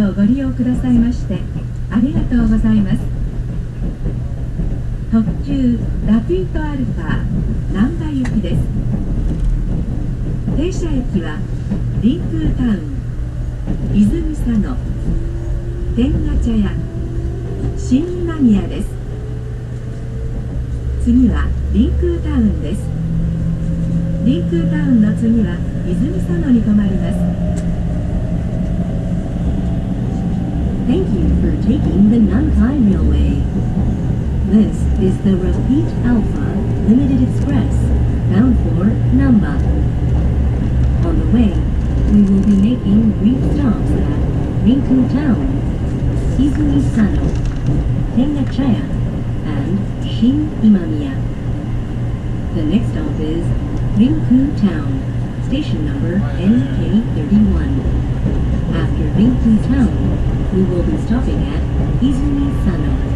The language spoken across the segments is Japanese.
をご利用くださいましてありがとうございます。特急ラピートアルファ難波行きです。停車駅はリンクータウン泉佐野天下茶屋新今宮です。次はリンクータウンです。リンクータウンの次は泉佐野に停まります。Thank you for taking the Nankai Railway. This is the Repeat Alpha Limited Express bound for Namba. On the way, we will be making brief stops at Rinku Town, Izumi Sano, Tengachaya, and Shin Imamiya. The next stop is Rinku Town, station number NK31. After Rinku Town, we will be stopping at Izumi Sano.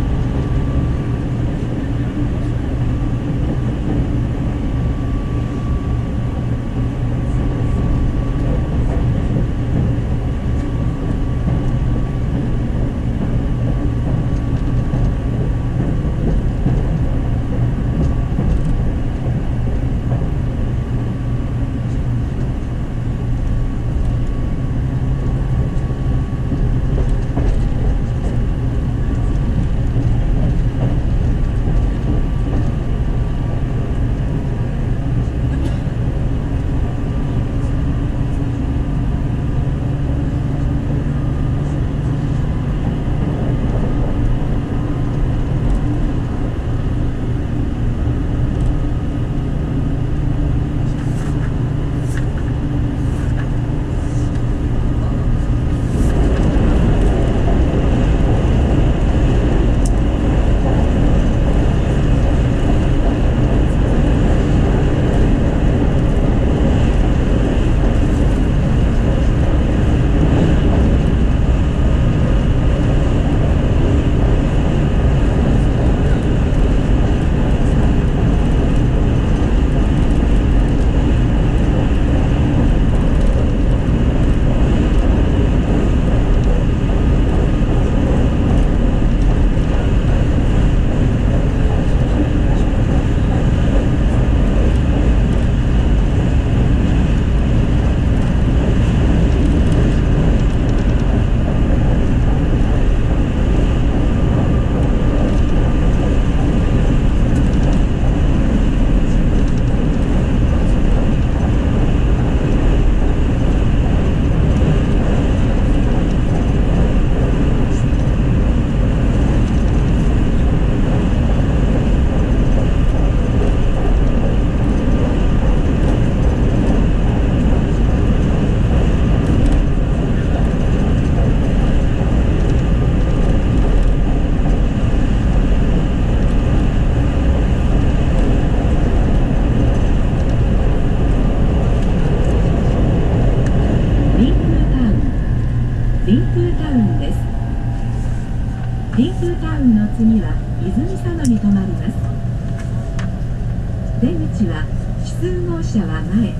出口は奇数号車は前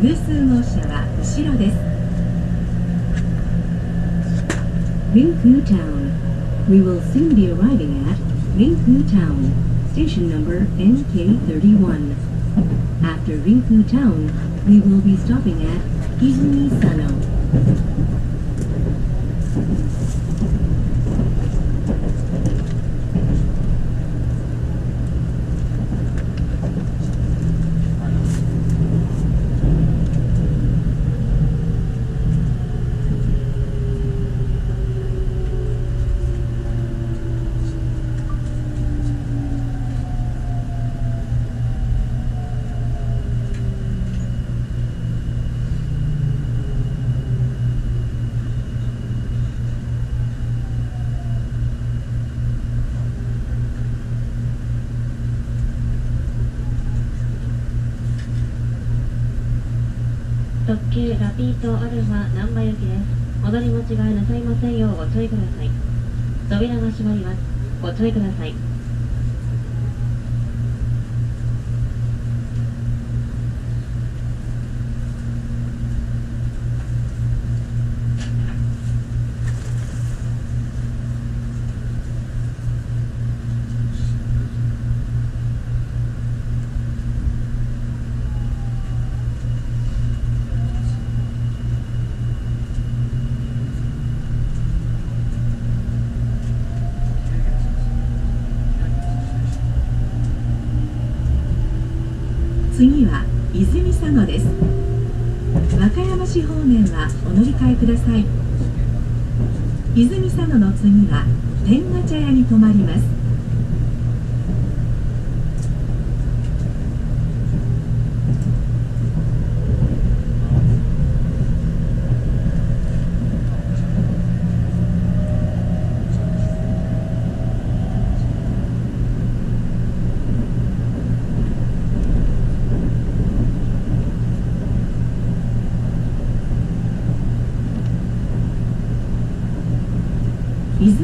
偶数号車は後ろです Rinku Town. We will soon be arriving at Rinku Town, station number NK31. After Rinku Town, we will be stopping at Izumi Sano. 特急とアルファ難波行きです。戻り間違いなさいませんようご注意ください。扉が閉まります。ご注意ください次は泉佐野です和歌山市方面はお乗り換えください泉佐野の次は天下茶屋に停まります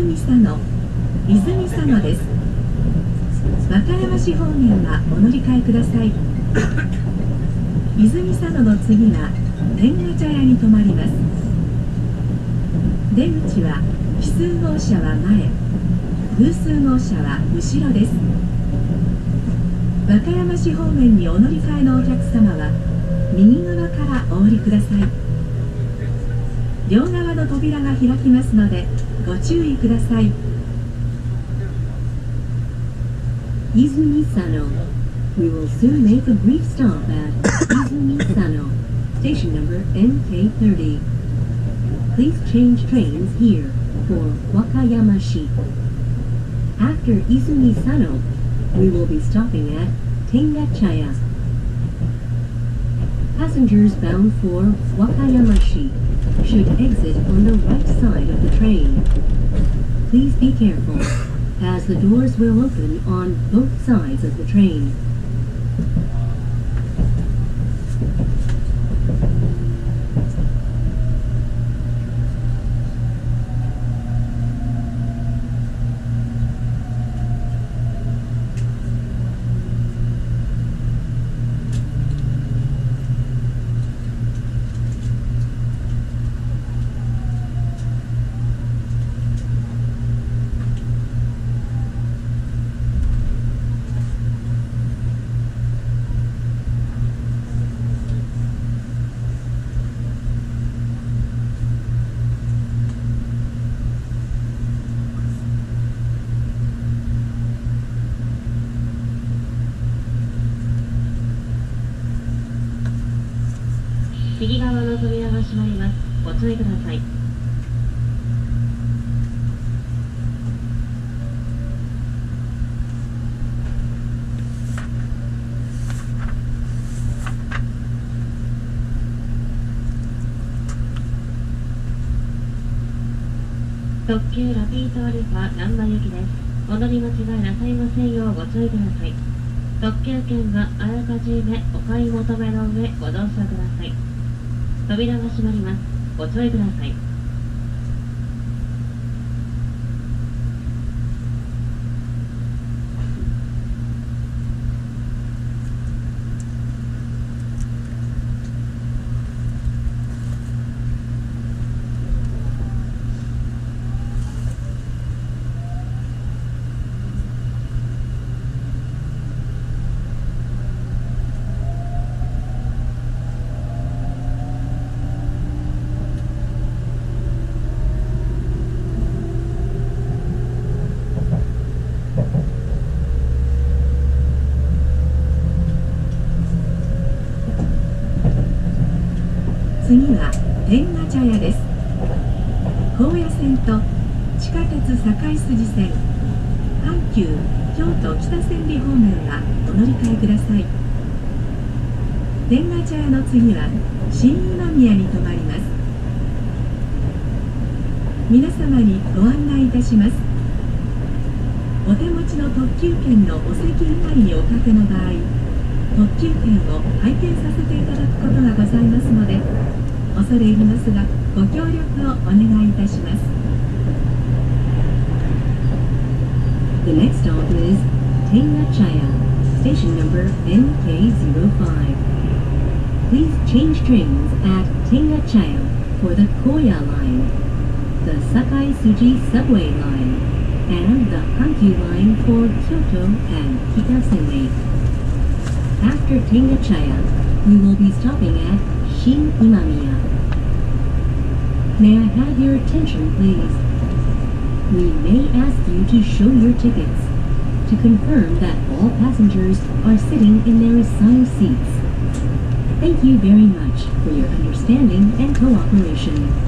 泉佐野泉佐野です。和歌山市方面はお乗り換えください。泉佐野の次は天下茶屋に停まります。出口は奇数号車は前。偶数号車は後ろです。和歌山市方面にお乗り換えのお客様は右側からお降りください。両側の扉が開きますのでご注意ください Izumi Sano. We will soon make a brief stop at Izumi Sano, station number NK30. Please change trains here for Wakayamashi. After Izumi Sano, we will be stopping at Tengachaya. Passengers bound for Wakayamashi should exit on the right side of the train. Please be careful, as the doors will open on both sides of the train. 特急ラピートアルファ難波行きです。お乗り間違いなさいませんようご注意ください。特急券はあらかじめお買い求めの上ご乗車ください。扉が閉まります。ご注意ください。次は天下茶屋です。高野線と地下鉄堺筋線。阪急京都北千里方面はお乗り換えください。天下茶屋の次は新今宮に停まります。皆様にご案内いたします。お手持ちの特急券のお席以外におかけの場合特急券を拝見させていただくことがございますので恐れ入りますがご協力をお願いいたします The next stop is Tengachaya, station number NK05. Please change trains at Tengachaya for the Koya line, the Sakai Suji subway line, and the Hankyu line for Kyoto and Kitasenri. After Tengachaya, we will be stopping at Shin Imamiya. May I have your attention, please? We may ask you to show your tickets to confirm that all passengers are sitting in their assigned seats. Thank you very much for your understanding and cooperation.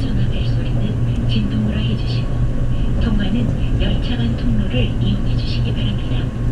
벨 소리는 진동으로 해주시고 통화는 열차 간 통로를 이용해 주시기 바랍니다.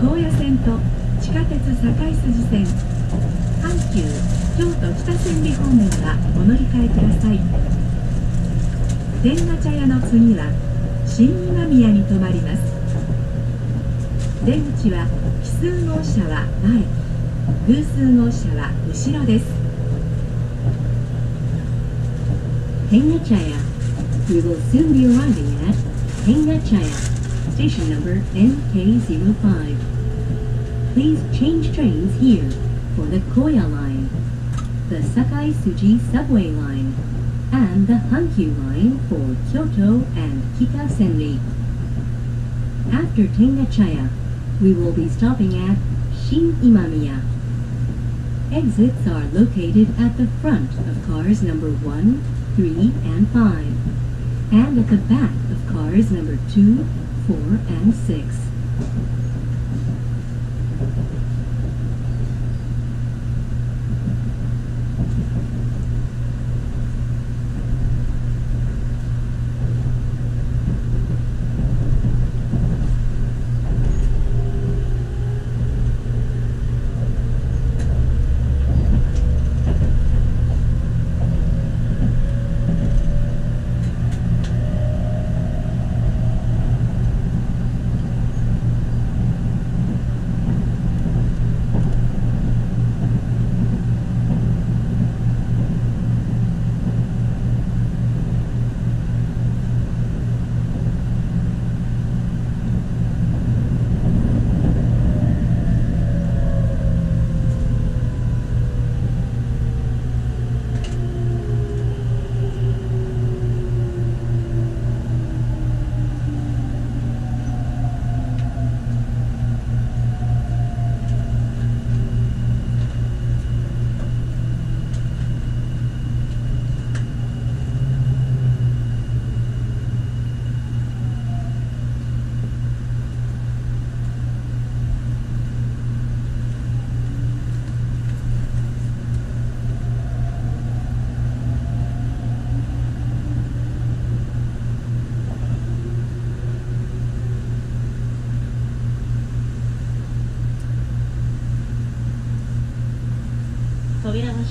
高野線と地下鉄堺筋線。阪急京都北千里方面はお乗り換えください。天下茶屋の次は新今宮に停まります。出口は奇数号車は前。偶数号車は後ろです。Tengachaya. We will soon be arriving at Tengachaya, station number NK05. Please change trains here for the Koya line, the Sakai Suji subway line, and the Hankyu line for Kyoto and Kitasenri. After Tengachaya, we will be stopping at Shin Imamiya. Exits are located at the front of cars number 1, 3, and 5, and at the back of cars number 2, 4, and 6.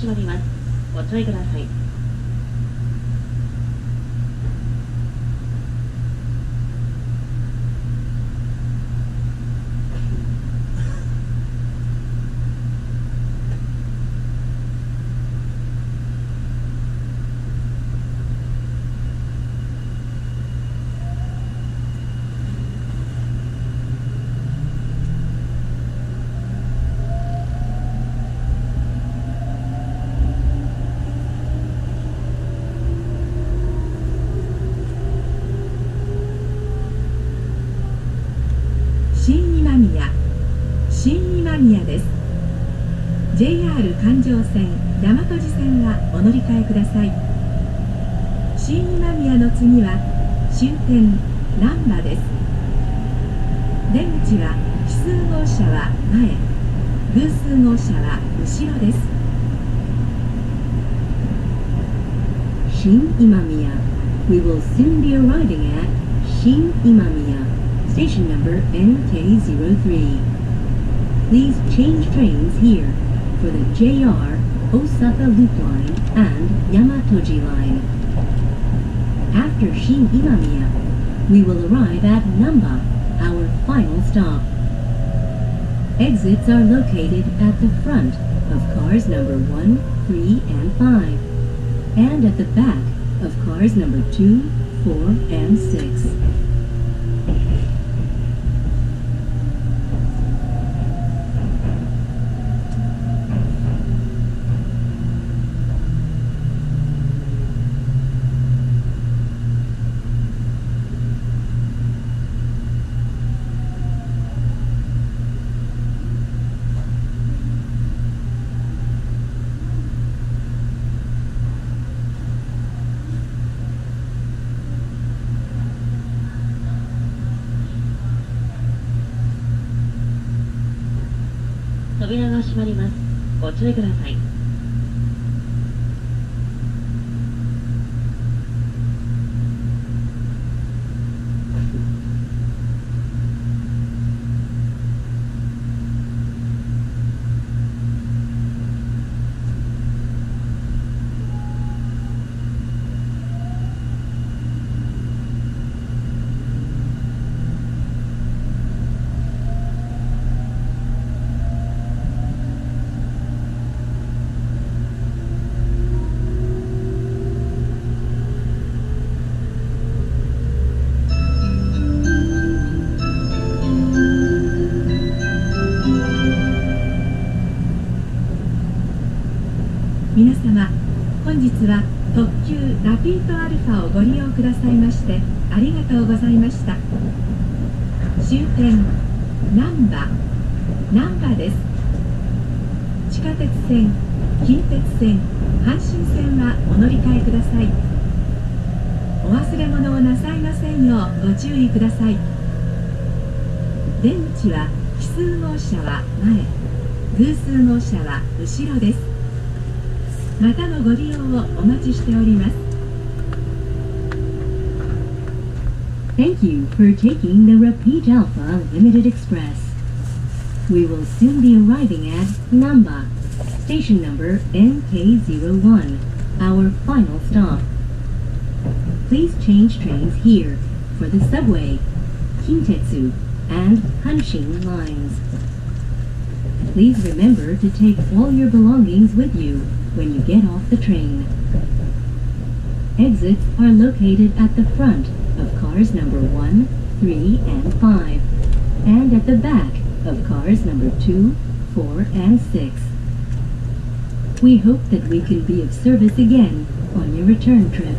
扉が閉まります。ご注意ください新今宮新今宮です JR 環状線大和路線はお乗り換えください新今宮の次は終点難波です出口は奇数号車は前偶数号車は後ろです Shin Imamiya. We will soon be arriving at Shin Imamiya, station number NK03. Please change trains here for the JR Osaka Loop Line and Yamatoji Line. After Shin Imamiya, we will arrive at Namba, our final stop. Exits are located at the front of cars number 1, 3, and 5 and at the back of cars number 2, 4, and 6. が閉まります。ご注意ください。皆様本日は特急ラピートアルファをご利用くださいましてありがとうございました。終点難波難波です。地下鉄線近鉄線阪神線はお乗り換えください。お忘れ物をなさいませんようご注意ください。出口は奇数号車は前偶数号車は後ろです。またのご利用をお待ちしております Thank you for taking the Repeat Alpha Limited Express. We will soon be arriving at Namba, station number NK01, our final stop. Please change trains here for the subway, Kintetsu, and Hanshin lines. Please remember to take all your belongings with you when you get off the train. Exits are located at the front of cars number 1, 3, and 5, and at the back of cars number 2, 4, and 6. We hope that we can be of service again on your return trip.